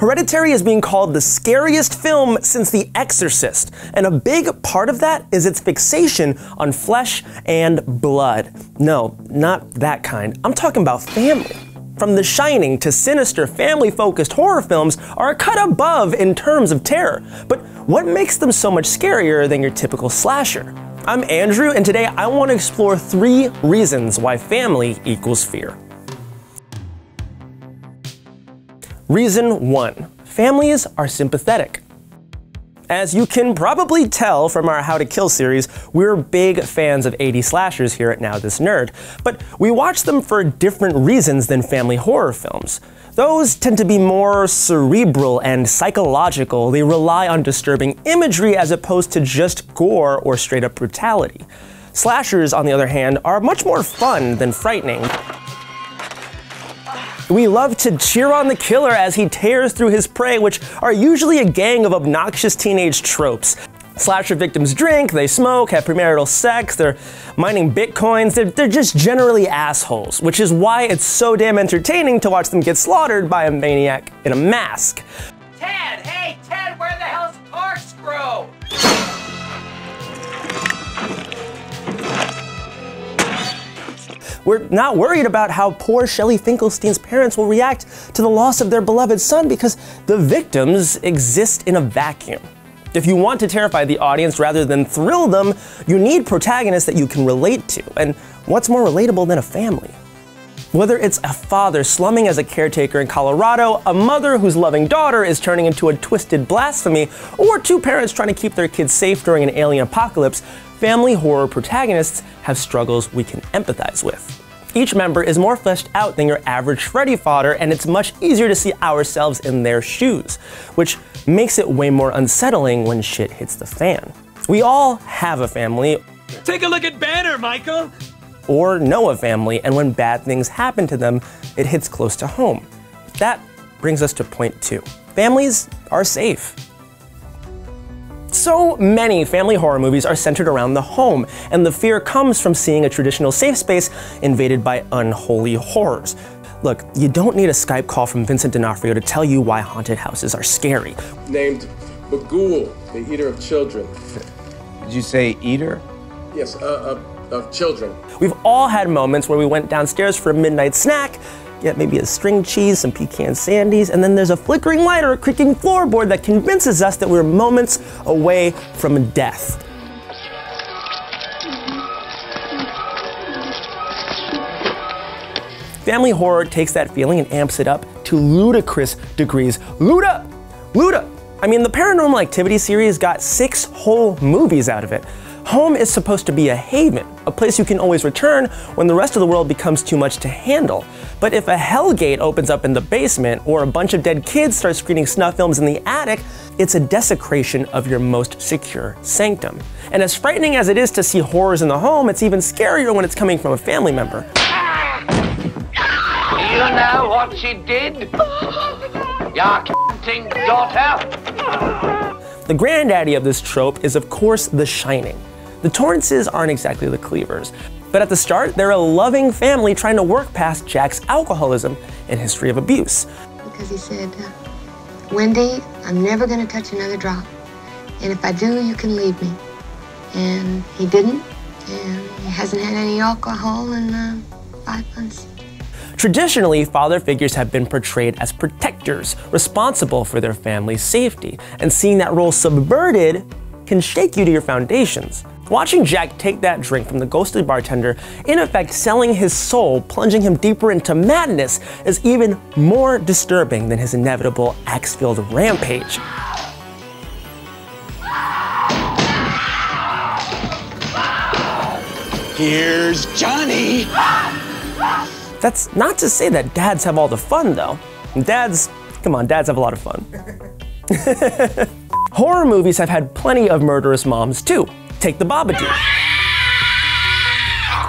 Hereditary is being called the scariest film since The Exorcist, and a big part of that is its fixation on flesh and blood. No, not that kind. I'm talking about family. From The Shining to sinister, family focused horror films are cut above in terms of terror. But what makes them so much scarier than your typical slasher? I'm Andrew, and today I want to explore three reasons why family equals fear. Reason 1 Families are sympathetic. As you can probably tell from our How to Kill series, we're big fans of 80 slashers here at Now This Nerd, but we watch them for different reasons than family horror films. Those tend to be more cerebral and psychological. They rely on disturbing imagery as opposed to just gore or straight up brutality. Slashers, on the other hand, are much more fun than frightening. We love to cheer on the killer as he tears through his prey, which are usually a gang of obnoxious teenage tropes. Slasher victims drink, they smoke, have premarital sex, they're mining bitcoins, they're, they're just generally assholes, which is why it's so damn entertaining to watch them get slaughtered by a maniac in a mask. We're not worried about how poor Shelley Finkelstein's parents will react to the loss of their beloved son because the victims exist in a vacuum. If you want to terrify the audience rather than thrill them, you need protagonists that you can relate to. And what's more relatable than a family? Whether it's a father slumming as a caretaker in Colorado, a mother whose loving daughter is turning into a twisted blasphemy, or two parents trying to keep their kids safe during an alien apocalypse, family horror protagonists have struggles we can empathize with. Each member is more fleshed out than your average Freddy fodder, and it's much easier to see ourselves in their shoes, which makes it way more unsettling when shit hits the fan. We all have a family. Take a look at Banner, Michael! Or know a family, and when bad things happen to them, it hits close to home. That brings us to point two families are safe. So many family horror movies are centered around the home, and the fear comes from seeing a traditional safe space invaded by unholy horrors. Look, you don't need a Skype call from Vincent D'Onofrio to tell you why haunted houses are scary. Named Bughuul, the eater of children. Did you say eater? Yes, uh, uh, of children. We've all had moments where we went downstairs for a midnight snack, get maybe a string cheese, some pecan sandies, and then there's a flickering light or a creaking floorboard that convinces us that we're moments away from death. Family horror takes that feeling and amps it up to ludicrous degrees. Luda! Luda! I mean, the Paranormal Activity series got six whole movies out of it. Home is supposed to be a haven, a place you can always return when the rest of the world becomes too much to handle. But if a hell gate opens up in the basement or a bunch of dead kids start screening snuff films in the attic, it's a desecration of your most secure sanctum. And as frightening as it is to see horrors in the home, it's even scarier when it's coming from a family member. You know what she did? Your c***ing daughter? The granddaddy of this trope is, of course, The Shining. The Torrances aren't exactly the Cleavers, but at the start, they're a loving family trying to work past Jack's alcoholism and history of abuse. Because he said, uh, Wendy, I'm never going to touch another drop. And if I do, you can leave me. And he didn't, and he hasn't had any alcohol in uh, five months. Traditionally, father figures have been portrayed as protectors, responsible for their family's safety, and seeing that role subverted can shake you to your foundations. Watching Jack take that drink from the ghostly bartender, in effect selling his soul, plunging him deeper into madness, is even more disturbing than his inevitable axe-filled rampage. Here's Johnny. That's not to say that dads have all the fun, though. Dads, come on, dads have a lot of fun. Horror movies have had plenty of murderous moms, too. Take the Babadook,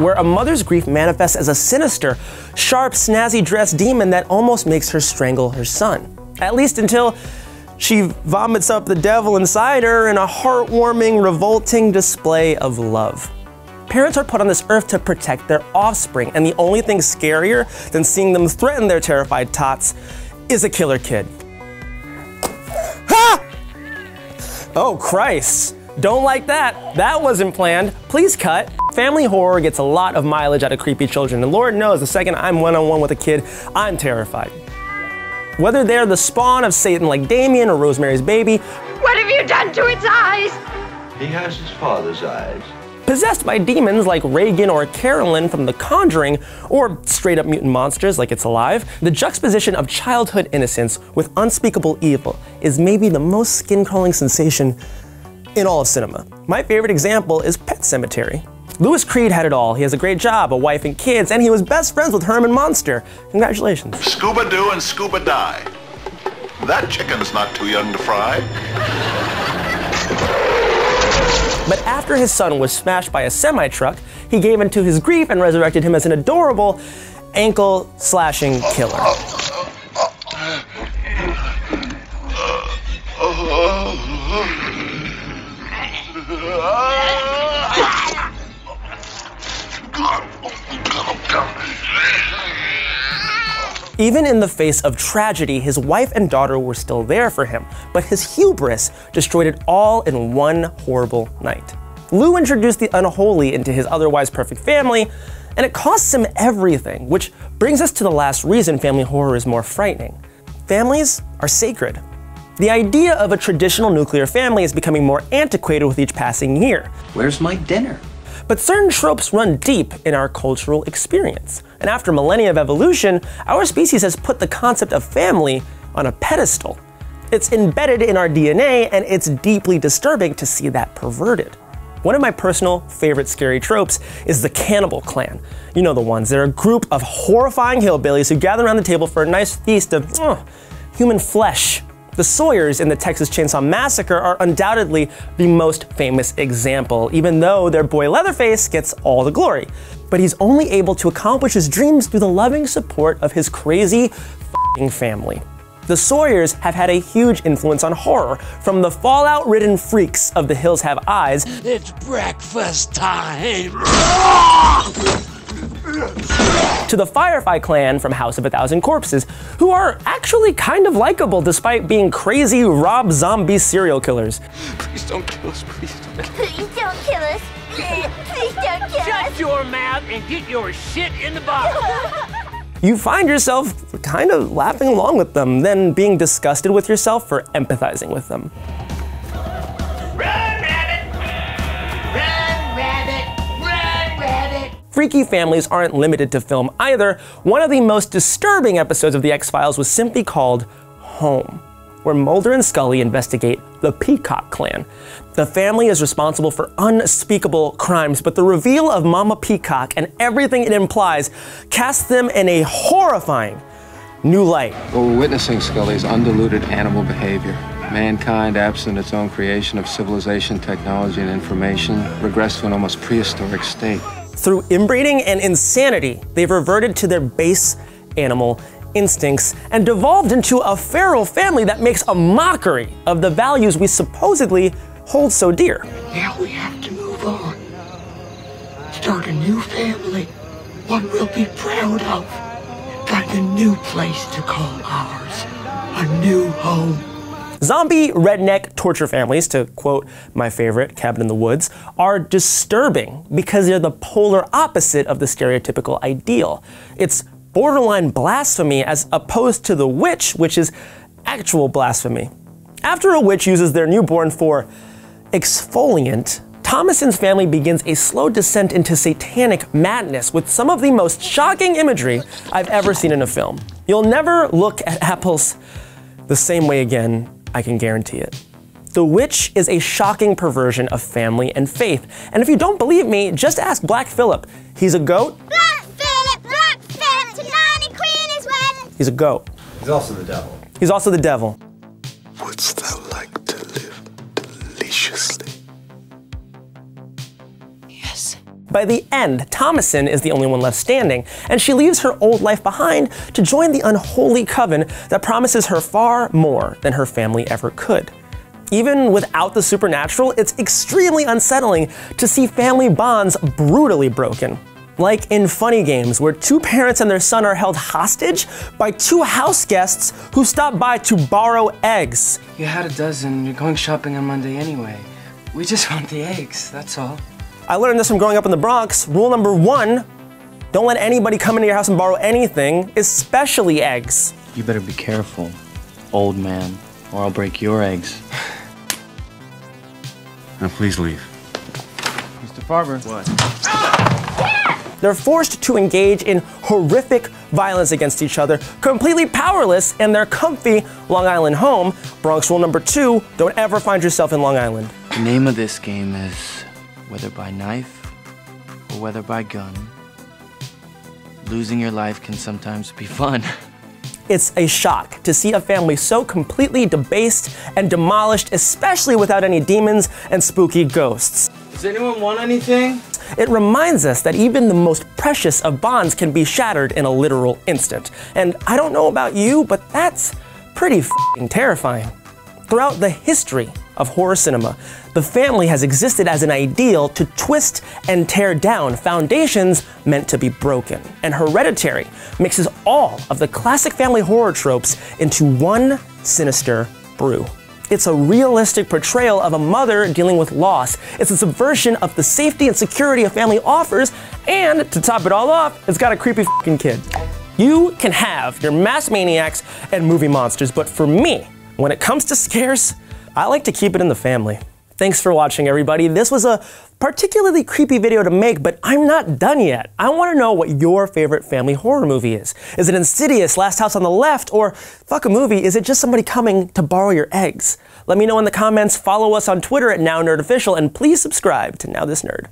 where a mother's grief manifests as a sinister, sharp, snazzy dressed demon that almost makes her strangle her son. At least until she vomits up the devil inside her in a heartwarming, revolting display of love. Parents are put on this earth to protect their offspring, and the only thing scarier than seeing them threaten their terrified tots is a killer kid. Ha! Oh, Christ. Don't like that. That wasn't planned. Please cut. Family horror gets a lot of mileage out of creepy children, and Lord knows the second I'm one on one with a kid, I'm terrified. Whether they're the spawn of Satan like Damien or Rosemary's Baby, What have you done to its eyes? He has his father's eyes. Possessed by demons like Regan or Carolyn from The Conjuring, or straight up mutant monsters like It's Alive, the juxtaposition of childhood innocence with unspeakable evil is maybe the most skin crawling sensation in all of cinema. My favorite example is Pet Sematary. Louis Creed had it all. He has a great job, a wife and kids, and he was best friends with Herman Munster. Congratulations. Scuba do and scuba die. That chicken's not too young to fry. But after his son was smashed by a semi truck, he gave into his grief and resurrected him as an adorable ankle slashing killer. Even in the face of tragedy, his wife and daughter were still there for him, but his hubris destroyed it all in one horrible night. Lou introduced the unholy into his otherwise perfect family, and it costs him everything, which brings us to the last reason family horror is more frightening. Families are sacred. The idea of a traditional nuclear family is becoming more antiquated with each passing year. Where's my dinner? But certain tropes run deep in our cultural experience. And after millennia of evolution, our species has put the concept of family on a pedestal. It's embedded in our DNA, and it's deeply disturbing to see that perverted. One of my personal favorite scary tropes is the cannibal clan. You know the ones. They're a group of horrifying hillbillies who gather around the table for a nice feast of uh, human flesh. The Sawyers in the Texas Chainsaw Massacre are undoubtedly the most famous example, even though their boy Leatherface gets all the glory. But he's only able to accomplish his dreams through the loving support of his crazy fing family. The Sawyers have had a huge influence on horror, from the fallout ridden freaks of The Hills Have Eyes It's breakfast time. to the Firefly clan from House of a Thousand Corpses, who are actually kind of likable despite being crazy Rob Zombie serial killers. Please don't kill us. Please don't Please don't kill us. Please don't kill us. Shut your mouth and get your shit in the box. You find yourself kind of laughing along with them, then being disgusted with yourself for empathizing with them. Freaky families aren't limited to film either. One of the most disturbing episodes of The X Files was simply called Home, where Mulder and Scully investigate the Peacock clan. The family is responsible for unspeakable crimes, but the reveal of Mama Peacock and everything it implies casts them in a horrifying new light. What we're witnessing, Scully, is undiluted animal behavior. Mankind, absent its own creation of civilization, technology, and information, regressed to an almost prehistoric state. Through inbreeding and insanity, they've reverted to their base animal instincts and devolved into a feral family that makes a mockery of the values we supposedly hold so dear. Now we have to move on. Start a new family. One we'll be proud of. Find a new place to call ours. A new home. Zombie redneck torture families, to quote my favorite, Cabin in the Woods, are disturbing because they're the polar opposite of the stereotypical ideal. It's borderline blasphemy as opposed to the witch, which is actual blasphemy. After a witch uses their newborn for exfoliant, Thomasin's family begins a slow descent into satanic madness with some of the most shocking imagery I've ever seen in a film. You'll never look at apples the same way again, I can guarantee it. The Witch is a shocking perversion of family and faith. And if you don't believe me, just ask Black Phillip. He's a goat. Black Phillip, Black Phillip, tonight the queen is wedding. He's a goat. He's also the devil. He's also the devil. Wouldst By the end, Thomasin is the only one left standing, and she leaves her old life behind to join the unholy coven that promises her far more than her family ever could. Even without the supernatural, it's extremely unsettling to see family bonds brutally broken. Like in Funny Games, where two parents and their son are held hostage by two house guests who stop by to borrow eggs. You had a dozen. You're going shopping on Monday anyway. We just want the eggs, that's all. I learned this from growing up in the Bronx. Rule number one don't let anybody come into your house and borrow anything, especially eggs. You better be careful, old man, or I'll break your eggs. Now please leave. Mr. Farber. What? They're forced to engage in horrific violence against each other, completely powerless in their comfy Long Island home. Bronx rule number two don't ever find yourself in Long Island. The name of this game is whether by knife or whether by gun. Losing your life can sometimes be fun. It's a shock to see a family so completely debased and demolished, especially without any demons and spooky ghosts. Does anyone want anything? It reminds us that even the most precious of bonds can be shattered in a literal instant. And I don't know about you, but that's pretty fing terrifying. Throughout the history of horror cinema, the family has existed as an ideal to twist and tear down foundations meant to be broken. And Hereditary mixes all of the classic family horror tropes into one sinister brew. It's a realistic portrayal of a mother dealing with loss. It's a subversion of the safety and security a family offers, and to top it all off, it's got a creepy fucking kid. You can have your mass maniacs and movie monsters, but for me, when it comes to scares, I like to keep it in the family. Thanks for watching, everybody. This was a particularly creepy video to make, but I'm not done yet. I want to know what your favorite family horror movie is. Is it Insidious, Last House on the Left, or fuck a movie? Is it just somebody coming to borrow your eggs? Let me know in the comments. Follow us on Twitter at NowNerdOfficial, and please subscribe to Now This Nerd.